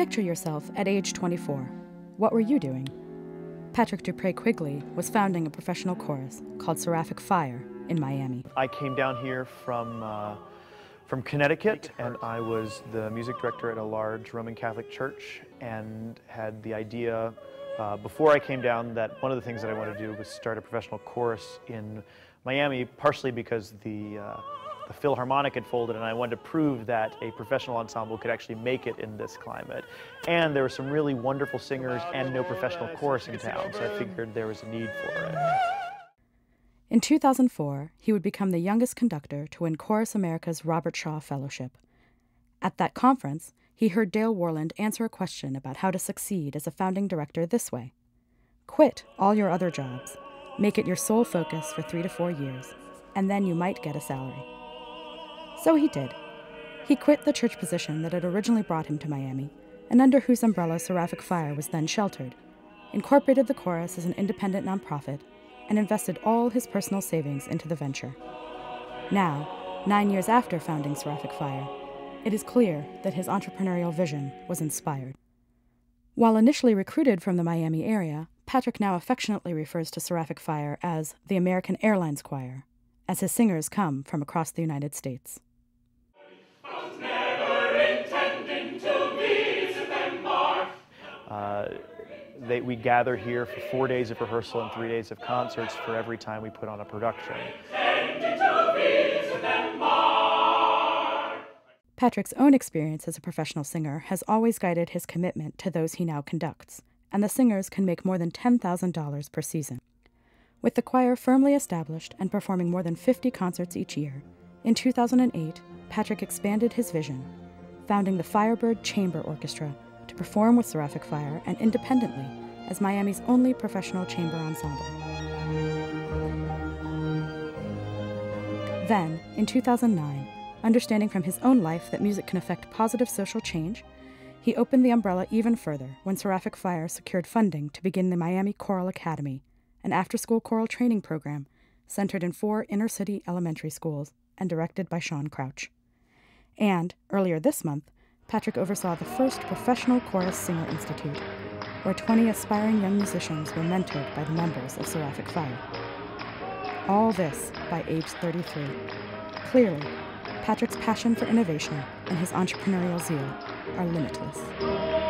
Picture yourself at age 24. What were you doing? Patrick Dupre Quigley was founding a professional chorus called Seraphic Fire in Miami. I came down here from, uh, from Connecticut and I was the music director at a large Roman Catholic church and had the idea uh, before I came down that one of the things that I wanted to do was start a professional chorus in Miami, partially because the uh, the Philharmonic had folded, and I wanted to prove that a professional ensemble could actually make it in this climate. And there were some really wonderful singers and no professional chorus in town, so I figured there was a need for it. In 2004, he would become the youngest conductor to win Chorus America's Robert Shaw Fellowship. At that conference, he heard Dale Warland answer a question about how to succeed as a founding director this way Quit all your other jobs, make it your sole focus for three to four years, and then you might get a salary. So he did. He quit the church position that had originally brought him to Miami, and under whose umbrella Seraphic Fire was then sheltered, incorporated the chorus as an independent nonprofit, and invested all his personal savings into the venture. Now, nine years after founding Seraphic Fire, it is clear that his entrepreneurial vision was inspired. While initially recruited from the Miami area, Patrick now affectionately refers to Seraphic Fire as the American Airlines Choir, as his singers come from across the United States. Uh, they, we gather here for four days of rehearsal and three days of concerts for every time we put on a production. Patrick's own experience as a professional singer has always guided his commitment to those he now conducts, and the singers can make more than $10,000 per season. With the choir firmly established and performing more than 50 concerts each year, in 2008, Patrick expanded his vision, founding the Firebird Chamber Orchestra perform with Seraphic Fire and independently as Miami's only professional chamber ensemble. Then, in 2009, understanding from his own life that music can affect positive social change, he opened the umbrella even further when Seraphic Fire secured funding to begin the Miami Choral Academy, an after school choral training program centered in four inner city elementary schools and directed by Sean Crouch. And, earlier this month, Patrick oversaw the first professional chorus singer institute, where 20 aspiring young musicians were mentored by the members of Seraphic Fire. All this by age 33. Clearly, Patrick's passion for innovation and his entrepreneurial zeal are limitless.